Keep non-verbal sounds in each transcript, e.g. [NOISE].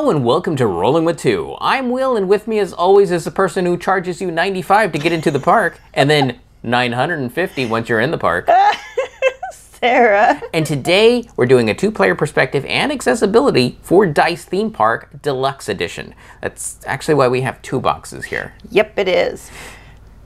Hello and welcome to Rolling with Two. I'm Will, and with me, as always, is the person who charges you 95 to get into the park, and then 950 once you're in the park. [LAUGHS] Sarah. And today we're doing a two-player perspective and accessibility for Dice Theme Park Deluxe Edition. That's actually why we have two boxes here. Yep, it is.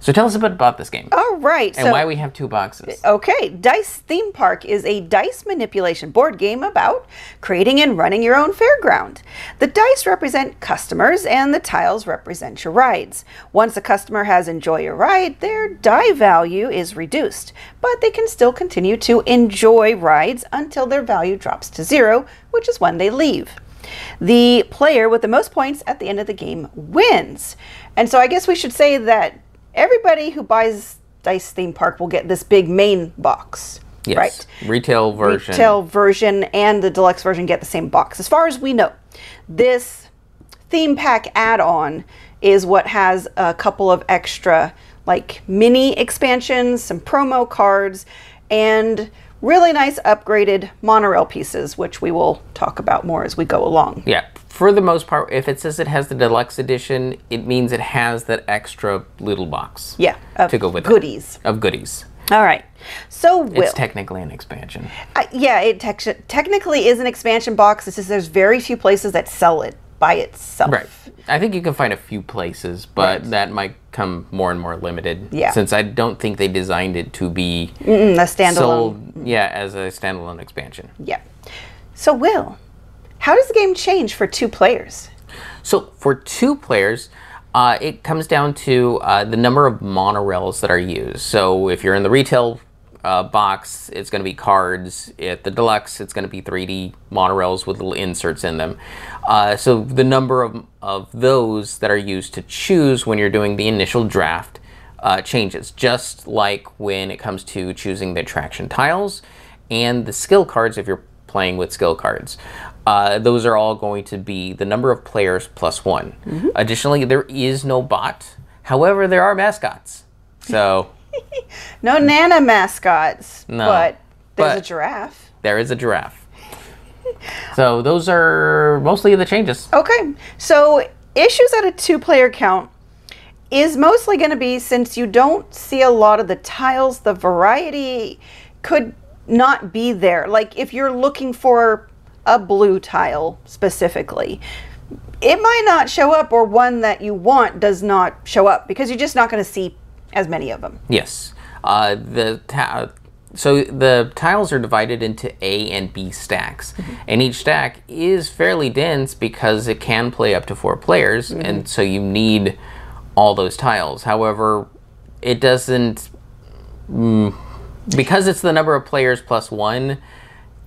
So tell us a bit about this game All right. and so, why we have two boxes. Okay, Dice Theme Park is a dice manipulation board game about creating and running your own fairground. The dice represent customers and the tiles represent your rides. Once a customer has enjoyed your ride, their die value is reduced, but they can still continue to enjoy rides until their value drops to zero, which is when they leave. The player with the most points at the end of the game wins. And so I guess we should say that everybody who buys Dice Theme Park will get this big main box. Yes. Right. Retail version. Retail version and the deluxe version get the same box. As far as we know, this theme pack add-on is what has a couple of extra like mini expansions, some promo cards, and really nice upgraded monorail pieces, which we will talk about more as we go along. Yeah, for the most part, if it says it has the deluxe edition, it means it has that extra little box. Yeah, of to go with it. goodies. Of goodies. All right. So, Will, It's technically an expansion. I- yeah, it tec- technically is an expansion box. It's just there's very few places that sell it by itself. Right. I think you can find a few places, but Right. that might come more and more limited. Yeah. Since I don't think they designed it to be Mm, a standalone. sold, yeah, as a standalone expansion. Yeah. So, Will, how does the game change for two players? So for two players, uh, it comes down to uh, the number of monorails that are used. So if you're in the retail uh, box, it's going to be cards. At the deluxe, it's going to be 3D monorails with little inserts in them. Uh, so the number of, of those that are used to choose when you're doing the initial draft uh, changes, just like when it comes to choosing the attraction tiles and the skill cards if you're playing with skill cards. Uh, those are all going to be the number of players plus one. Additionally, there is no bot. However, there are mascots. So [LAUGHS] No Nana mascots, No, but there's but- a giraffe. there is a giraffe. [LAUGHS] So those are mostly the changes. Okay, so issues at a two player count is mostly going to be since you don't see a lot of the tiles, the variety could not be there. Like if you're looking for a blue tile specifically, it might not show up, or one that you want does not show up because you're just not going to see as many of them. Yes. Uh, the ta- so the tiles are divided into A and B stacks, and each stack is fairly dense because it can play up to four players, and so you need all those tiles. However, it doesn't mm, because it's the number of players plus one,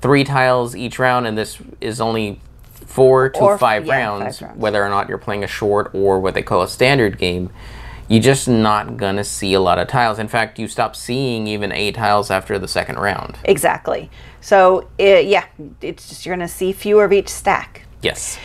three tiles each round, and this is only four to Or- five, yeah, five rounds, rounds. whether or not you're playing a short or what they call a standard game, you're just not gonna see a lot of tiles. In fact, you stop seeing even eight tiles after the second round. Exactly. So it, yeah, it's just you're going to see fewer of each stack. Yes.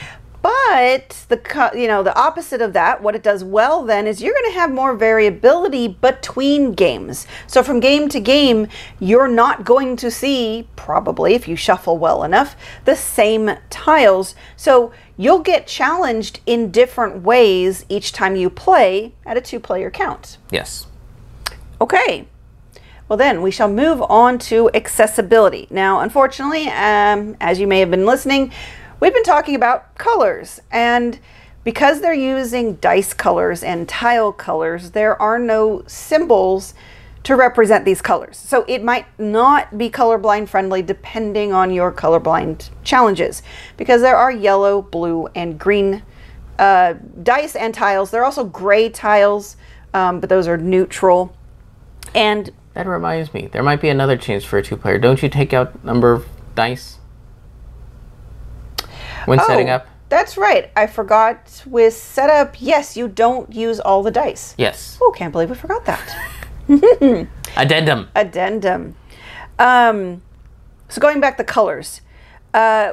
But the you know the opposite of that, what it does well then is you're going to have more variability between games. So from game to game, you're not going to see probably if you shuffle well enough the same tiles. So you'll get challenged in different ways each time you play at a two-player count. Yes. Okay. Well, then we shall move on to accessibility. Now, unfortunately, um, as you may have been listening, we've been talking about colors. And because they're using dice colors and tile colors, there are no symbols to represent these colors. So it might not be colorblind friendly depending on your colorblind challenges because there are yellow, blue, and green uh, dice and tiles. There are also gray tiles, um, but those are neutral. And That reminds me, there might be another change for a two player. Don't you take out number of dice when setting Oh, up? That's right. I forgot with setup. Yes, you don't use all the dice. Yes. Oh, can't believe we forgot that. [LAUGHS] Addendum. Addendum. Um, so going back the colors, uh,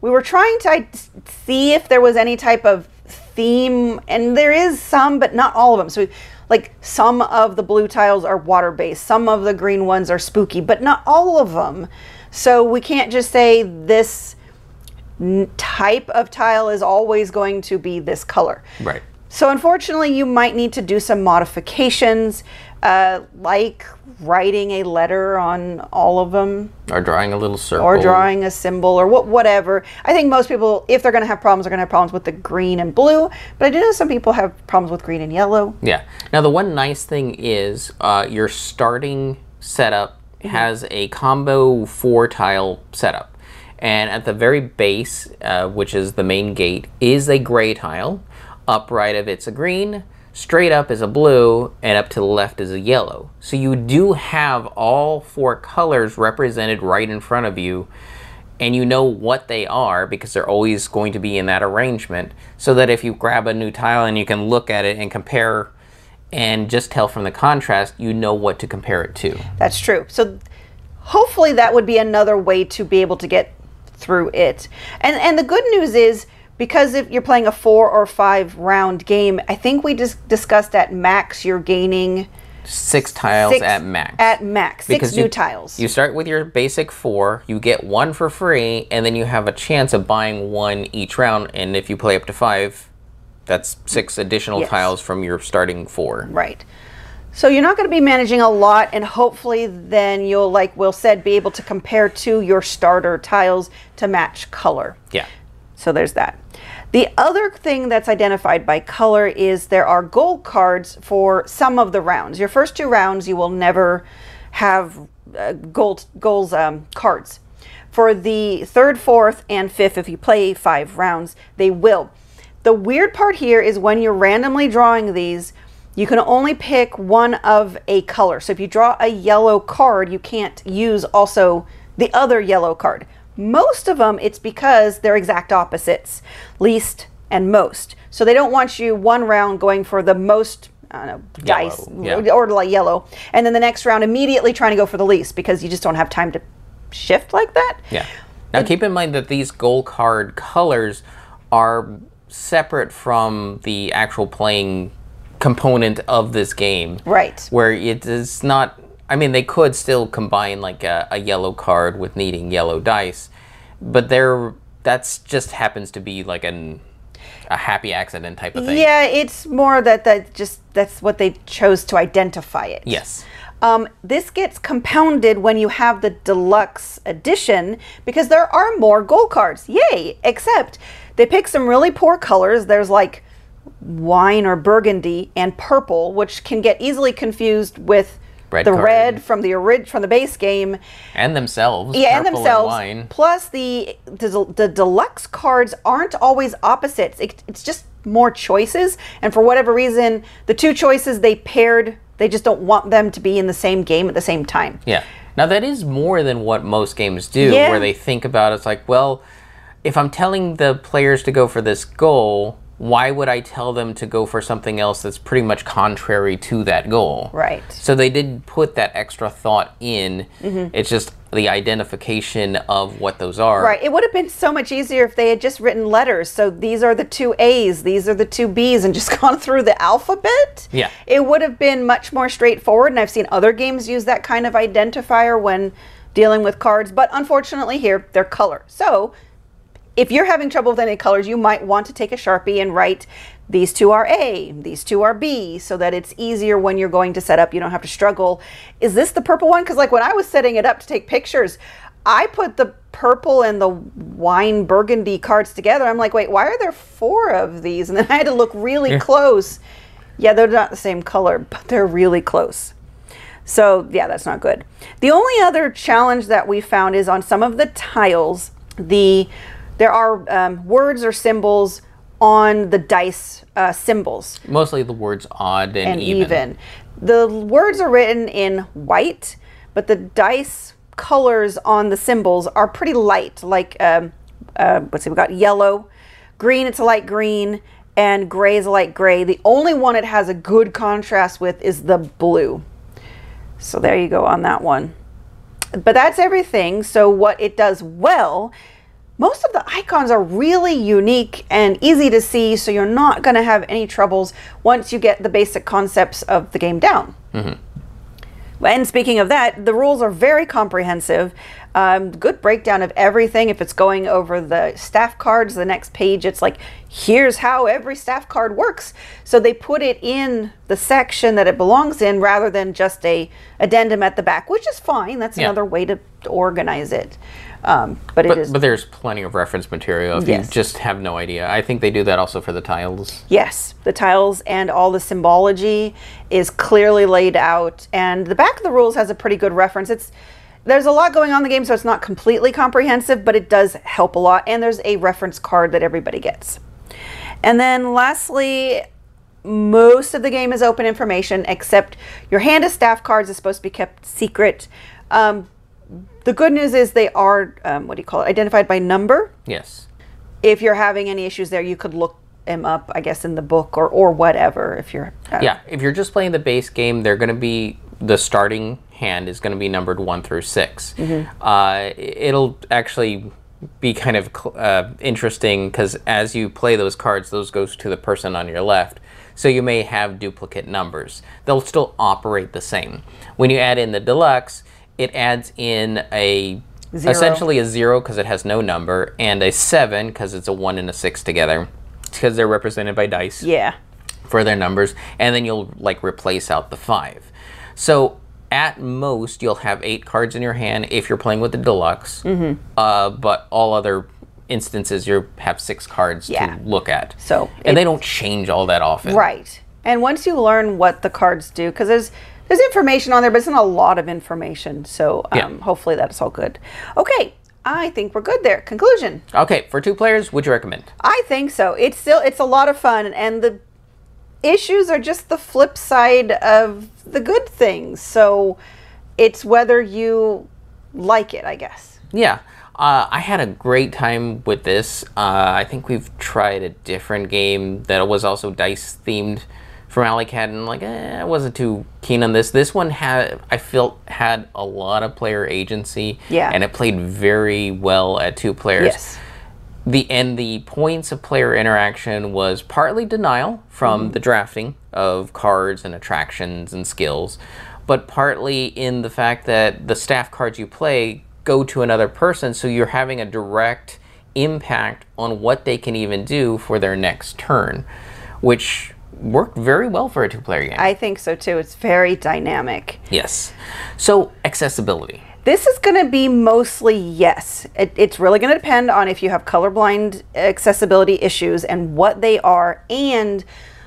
we were trying to see if there was any type of theme, and there is some, but not all of them. So, like some of the blue tiles are water based, some of the green ones are spooky, but not all of them. So we can't just say this type of tile is always going to be this color. Right. So unfortunately, you might need to do some modifications, uh, like writing a letter on all of them, Or drawing a little circle. or drawing a symbol, or what, whatever. I think most people, if they're going to have problems, are going to have problems with the green and blue. But I do know some people have problems with green and yellow. Yeah. Now the one nice thing is uh, your starting setup has a combo four tile setup, and at the very base, uh, which is the main gate, is a gray tile. Upright of it's a green. Straight up is a blue, and up to the left is a yellow. So you do have all four colors represented right in front of you, and you know what they are because they're always going to be in that arrangement. So that if you grab a new tile and you can look at it and compare and just tell from the contrast, you know what to compare it to. That's true. So hopefully that would be another way to be able to get through it. And and the good news is because if you're playing a 4 or 5 round game, I think we just discussed at max you're gaining Six tiles six at max. At max, six Because new you- tiles. You start with your basic four, you get one for free, and then you have a chance of buying one each round. And if you play up to five, that's six additional Yes. tiles from your starting four. Right. So you're not going to be managing a lot, and hopefully, then you'll, like Will said, be able to compare to your starter tiles to match color. Yeah. So there's that. The other thing that's identified by color is there are gold cards for some of the rounds. Your first two rounds, you will never have uh, gold goals um, cards. For the third, fourth, and fifth, if you play five rounds, they will. The weird part here is when you're randomly drawing these, you can only pick one of a color. So if you draw a yellow card, you can't use also the other yellow card. Most of them, it's because they're exact opposites, least and most. So they don't want you one round going for the most, I don't know, dice Yellow, yeah. or like yellow, and then the next round immediately trying to go for the least because you just don't have time to shift like that. Yeah. Now keep in mind that these gold card colors are separate from the actual playing component of this game. Right. Where it is not I mean they could still combine like a, a yellow card with needing yellow dice, but they're that's just happens to be like an a happy accident type of thing. Yeah, it's more that that just that's what they chose to identify it. Yes. Um, this gets compounded when you have the deluxe edition because there are more gold cards. Yay! Except they pick some really poor colors. There's like wine or burgundy and purple, which can get easily confused with Red the card. red from the orig- from the base game. And themselves. Yeah, and themselves. wine. Plus, the, the the deluxe cards aren't always opposites. It, it's just more choices, and for whatever reason, the two choices they paired. They just don't want them to be in the same game at the same time. Yeah. Now that is more than what most games do, Yeah. where they think about it's like, well, if I'm telling the players to go for this goal, why would I tell them to go for something else that's pretty much contrary to that goal? Right. So they did put that extra thought in. Mm-hmm. It's just the identification of what those are. Right. It would have been so much easier if they had just written letters. So these are the two A's, these are the two B's, and just [LAUGHS] gone through the alphabet. Yeah. It would have been much more straightforward. And I've seen other games use that kind of identifier when dealing with cards. But unfortunately, here, they're color. So if you're having trouble with any colors, you might want to take a Sharpie and write these two are A, these two are B, so that it's easier when you're going to set up. You don't have to struggle. Is this the purple one? Because, like, when I was setting it up to take pictures, I put the purple and the wine burgundy cards together. I'm like, wait, why are there four of these? And then I had to look really close. Yeah, they're not the same color, but they're really close. So, yeah, that's not good. The only other challenge that we found is on some of the tiles, the there are um, words or symbols on the dice uh, symbols Mostly the words odd and, and even. The words are written in white, but the dice colors on the symbols are pretty light. Like, um, uh, let's see, we got yellow, green, it's a light green, and gray is a light gray. The only one it has a good contrast with is the blue. So there you go on that one. But that's everything. So what it does well, most of the icons are really unique and easy to see, so you're not going to have any troubles once you get the basic concepts of the game down. Mm-hmm. And speaking of that, the rules are very comprehensive. Um, good breakdown of everything. If it's going over the staff cards, the next page, it's like, here's how every staff card works. So they put it in the section that it belongs in rather than just a addendum at the back, which is fine. That's Yeah. another way to, to organize it. Um, but, But, is but there's plenty of reference material if Yes. you just have no idea. I think they do that also for the tiles. Yes, the tiles and all the symbology is clearly laid out, and the back of the rules has a pretty good reference. It's there's a lot going on in the game, so it's not completely comprehensive, but it does help a lot. And there's a reference card that everybody gets. And then lastly, most of the game is open information, except your hand of staff cards is supposed to be kept secret. Um, the good news is they are um, what do you call it? Identified by number Yes. if you're having any issues there, you could look them up, I guess, in the book or, or whatever. If you're uh, Yeah, if you're just playing the base game, they're going to be the starting hand is going to be numbered one through 6 Uh, it'll actually be kind of uh, interesting because as you play those cards, those goes to the person on your left. So you may have duplicate numbers. They'll still operate the same. When you add in the deluxe, it adds in a Zero. essentially a zero because it has no number, and a seven because it's a one and a six together because they're represented by dice yeah, for their numbers, and then you'll like replace out the five. So at most, you'll have eight cards in your hand if you're playing with the deluxe. Mm-hmm. Uh, but all other instances, you have six cards Yeah. to look at. So and they don't change all that often. right. And once you learn what the cards do, because there's there's information on there, but it's not a lot of information. So um, Yeah. hopefully that's all good. Okay, I think we're good there. Conclusion. Okay, for two players, would you recommend? I think so. It's still it's a lot of fun, and the issues are just the flip side of the good things. So it's whether you like it, I guess. Yeah, uh, I had a great time with this. Uh, I think we've tried a different game that was also dice themed from Alley Cat, and like, eh, I wasn't too keen on this. This one had, I felt, had a lot of player agency. Yeah. and it played very well at two players. Yes. The and the points of player interaction was partly denial from mm-hmm. the drafting of cards and attractions and skills, but partly in the fact that the staff cards you play go to another person, so you're having a direct impact on what they can even do for their next turn, which worked very well for a two-player game. I think so too. It's very dynamic. yes. So accessibility. This is going to be mostly yes. It, it's really going to depend on if you have colorblind accessibility issues and what they are, and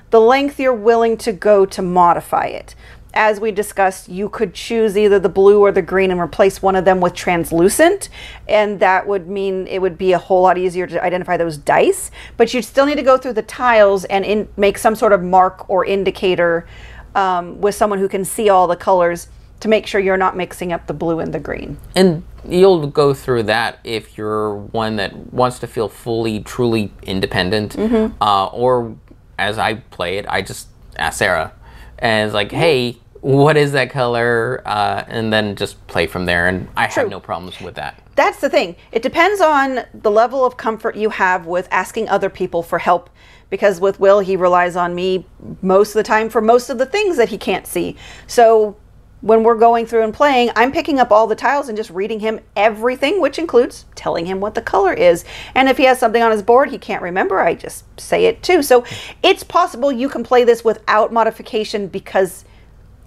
the length you're willing to go to modify it. As we discussed, you could choose either the blue or the green and replace one of them with translucent, and that would mean it would be a whole lot easier to identify those dice. But you'd still need to go through the tiles and in, make some sort of mark or indicator um, with someone who can see all the colors to make sure you're not mixing up the blue and the green. And you'll go through that if you're one that wants to feel fully, truly independent. Uh, or as I play it, I just ask Sarah, and it's like, hey, what is that color? Uh, and then just play from there. And I True. have no problems with that. That's the thing. It depends on the level of comfort you have with asking other people for help. Because with Will, he relies on me most of the time for most of the things that he can't see. So when we're going through and playing, I'm picking up all the tiles and just reading him everything, which includes telling him what the color is. And if he has something on his board he can't remember, I just say it too. So it's possible you can play this without modification because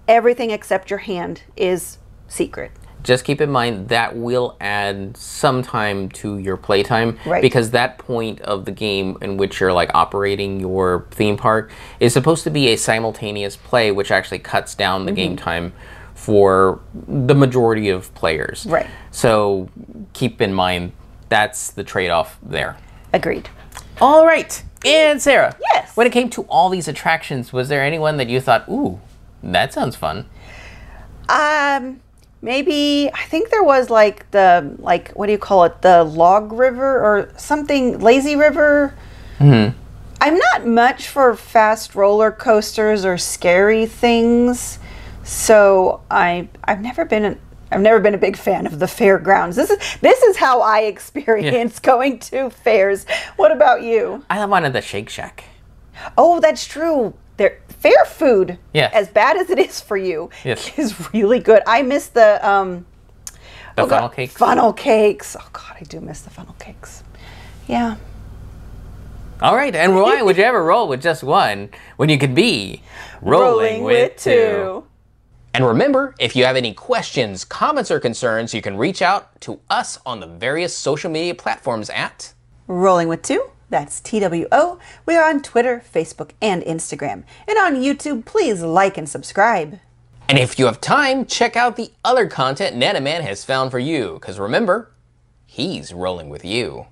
everything except your hand is secret. Just keep in mind that will add some time to your playtime Right. because that point of the game in which you're like operating your theme park is supposed to be a simultaneous play, which actually cuts down the Mm-hmm. game time for the majority of players. Right. So keep in mind that's the trade off there. Agreed. All right. And Sarah. Yes. When it came to all these attractions, was there anyone that you thought, ooh, that sounds fun? Um, maybe I think there was like the like what do you call it? The log river or something? Lazy river. Mhm. I'm not much for fast roller coasters or scary things, so I I've never been an, I've never been a big fan of the fairgrounds. This is this is how I experience [LAUGHS] going to fairs. What about you? I wanted the Shake Shack. Oh, that's true. There, fair food, Yes. as bad as it is for you, Yes. [LAUGHS] is really good. I miss the um, The Oh, God, funnel cakes. Funnel cakes. Oh God, I do miss the funnel cakes. Yeah. All right, and why would you ever roll with just one when you could be [LAUGHS] rolling, with, two? And remember, if you have any questions, comments, or concerns, you can reach out to us on the various social media platforms at Rolling with Two. That's TWO. We are on Twitter, Facebook, and Instagram. And on YouTube, please like and subscribe. And if you have time, check out the other content Nanaman has found for you, because remember, he's rolling with you.